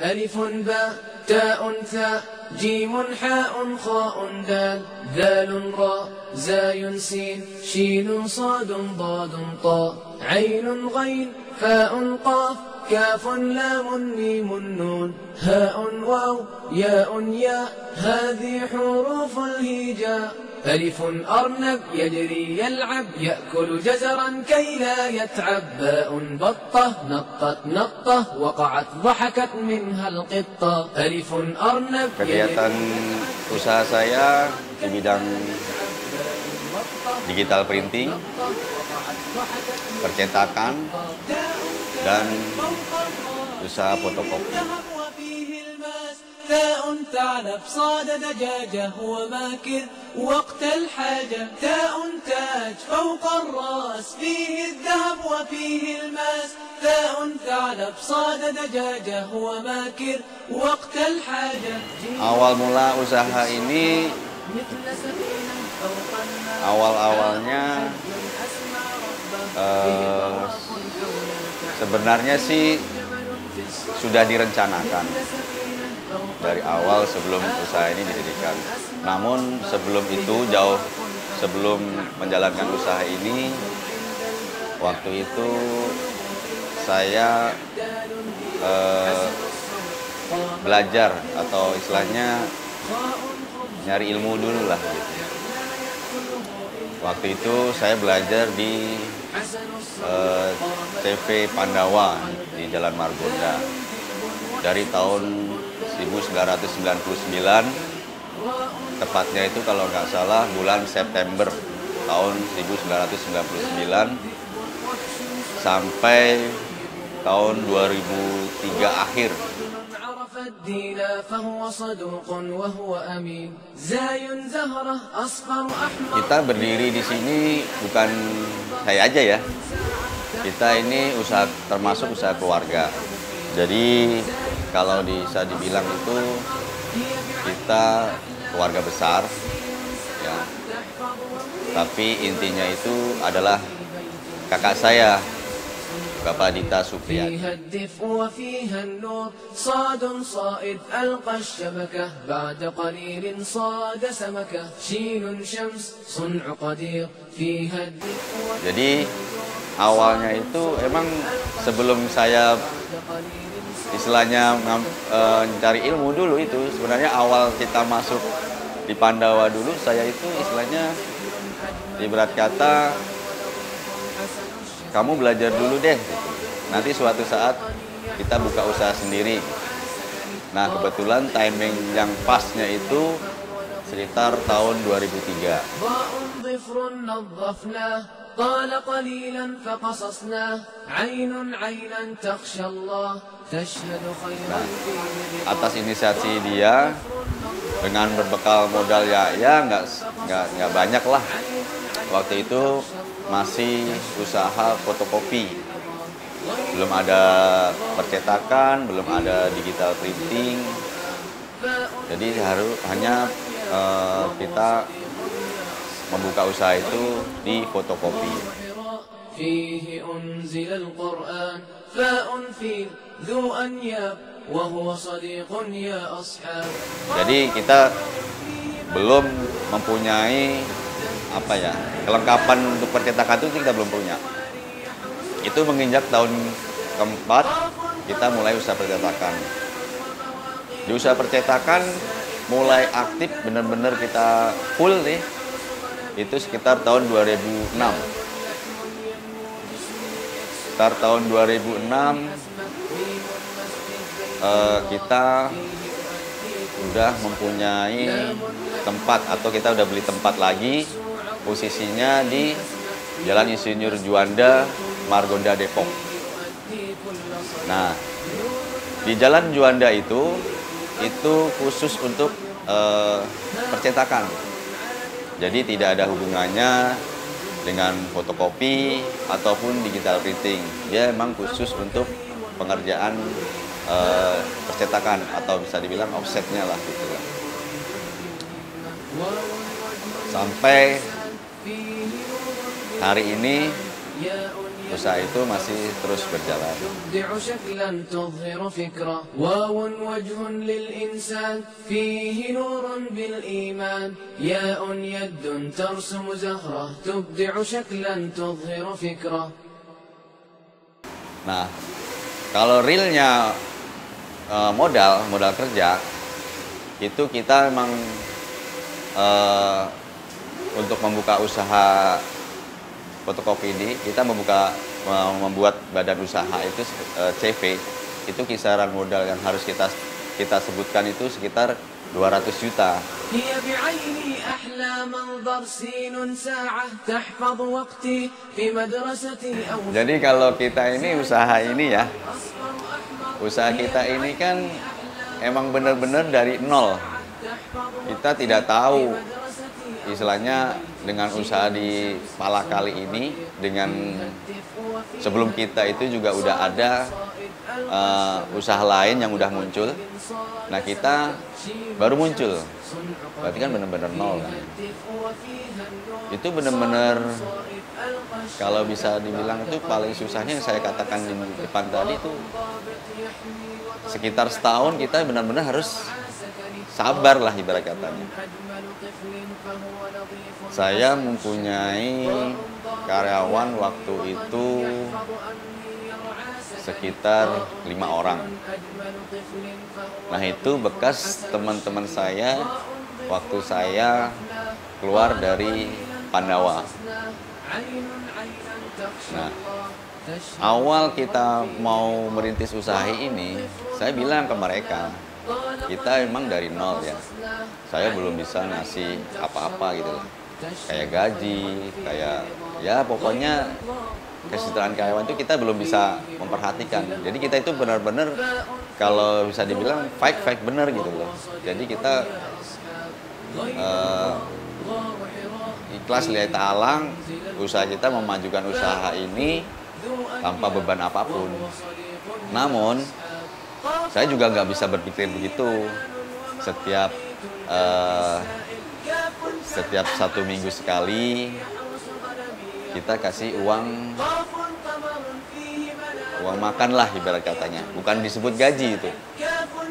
ألف باء تاء ثاء جيم حاء خاء دال ذال راء زاي سين شين صاد ضاد طاء عين غين فاء قاف كاف لام ميم نون هاء واو ياء ياء هذه حروف الهجاء. ألف أرنب يجري يلعب يأكل جزرا كي لا يتعب باء بطة نطت نطة وقعت ضحكت منها القطة ألف أرنب Kegiatan usaha saya di bidang digital printing, percetakan, dan usaha fotokopi. وفيه الماس تاء ثعلب صاد دجاجة وماكر وقت الحاجة تاء تاج فوق الراس فيه الذهب وفيه الماس تاء ثعلب صاد دجاجة وماكر وقت الحاجة Awal mula usaha ini مثل سفينة فوق الماء awal-awalnya eh, sebenarnya sih sudah direncanakan dari awal sebelum usaha ini didirikan. Namun sebelum itu jauh sebelum menjalankan usaha ini waktu itu saya eh, belajar atau istilahnya nyari ilmu dulu lah gitu. Waktu itu saya belajar di eh, CV Pandawa di Jalan Margonda dari tahun 1999 tepatnya itu kalau nggak salah bulan September tahun 1999 sampai tahun 2003 akhir من عرف الدين فهو صدوق وهو أمين زاي زهرة أصفر أحمر kita berdiri di sini bukan saya aja ya. Kita ini usaha termasuk usaha keluarga. Jadi kalau bisa dibilang itu kita keluarga besar ya. tapi intinya itu adalah kakak saya Bapak Dita Supriyadi. Jadi awalnya itu emang sebelum saya istilahnya ngam- eh, mencari ilmu dulu itu. Sebenarnya awal kita masuk di Pandawa dulu saya itu istilahnya ibarat kata kamu belajar dulu deh gitu. nanti suatu saat kita buka usaha sendiri. Nah kebetulan timing yang pasnya itu sekitar tahun 2003 ضاء ظفر نظفناه طال قليلا فقصصناه عين عينا تخشى الله تشهد خيرا فيه atas inisiasi dia dengan berbekal modal ya ya nggak nggak nggak banyak lah waktu itu masih usaha fotokopi belum ada percetakan belum ada digital printing jadi harus hanya eh, kita membuka usaha itu di fotokopi. Jadi kita belum mempunyai apa ya kelengkapan untuk percetakan itu kita belum punya. Itu menginjak tahun keempat kita mulai usaha percetakan. Di usaha percetakan mulai aktif benar-benar kita full nih itu sekitar tahun 2006. Sekitar tahun 2006 eh, kita udah mempunyai tempat atau kita udah beli tempat lagi posisinya di Jalan Insinyur Juanda Margonda Depok. Nah, di Jalan Juanda itu itu khusus untuk eh, percetakan. Jadi tidak ada hubungannya dengan fotokopi ataupun digital printing. Dia memang khusus untuk pengerjaan eh, percetakan atau bisa dibilang offsetnya lah gitu kan. Sampai hari ini usaha itu masih terus berjalan. Nah, kalau realnya eh, modal, modal kerja, itu kita memang uh, untuk membuka usaha fotokopi ini kita membuka membuat badan usaha itu eh, CV itu kisaran modal yang harus kita kita sebutkan itu sekitar 200 juta. Jadi kalau kita ini usaha ini ya, usaha kita ini kan emang benar-benar dari nol. Kita tidak tahu istilahnya dengan usaha di Palakali ini dengan sebelum kita itu juga udah ada eh, usaha lain yang udah muncul. Nah kita baru muncul, berarti kan benar-benar nol kan. Itu benar-benar kalau bisa dibilang itu paling susahnya yang saya katakan di depan tadi itu sekitar setahun kita benar-benar harus sabar lah ibarat katanya. Saya mempunyai karyawan waktu itu sekitar lima orang. Nah itu bekas teman-teman saya waktu saya keluar dari Pandawa. Nah awal kita mau merintis usaha ini, saya bilang ke mereka, kita emang dari nol ya. Saya belum bisa ngasih apa-apa gitu loh. Kayak gaji, kayak ya pokoknya kesejahteraan karyawan itu kita belum bisa memperhatikan. Jadi kita itu benar-benar kalau bisa dibilang fight fight bener gitu loh. Jadi kita eh, ikhlas lihat talang usaha kita memajukan usaha ini tanpa beban apa pun. Namun saya juga nggak bisa berpikir begitu. Setiap eh, setiap satu minggu sekali kita kasih uang uang makan lah ibarat katanya. Bukan disebut gaji itu.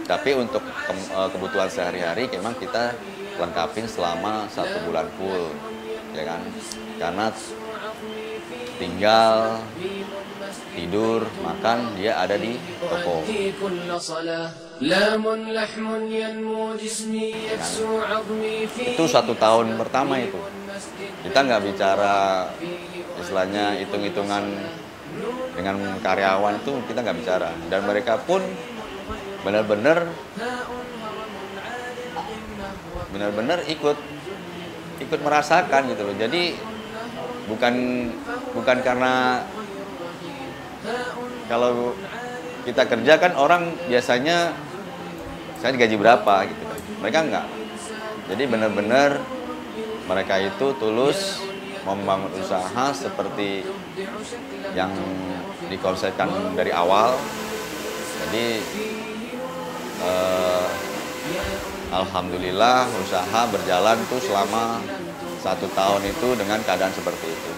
Tapi untuk ke- eh, kebutuhan sehari-hari memang kita lengkapin selama satu bulan full, ya kan? Karena tinggal tidur, makan, dia ada di toko. Nah, itu satu tahun pertama itu. Kita nggak bicara istilahnya hitung-hitungan dengan karyawan itu kita nggak bicara. Dan mereka pun benar-benar benar-benar ikut ikut merasakan gitu loh. Jadi bukan bukan karena kalau kita kerja kan orang biasanya saya digaji berapa? gitu. Mereka enggak. Jadi benar-benar mereka itu tulus membangun usaha seperti yang dikonsepkan dari awal. Jadi eh, Alhamdulillah usaha berjalan tuh selama satu tahun itu dengan keadaan seperti itu.